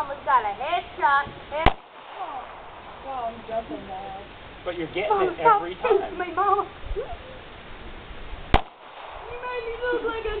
almost got a headshot. And... I'm jumping now. But you're getting oh, it every time. My mom. You made me look like a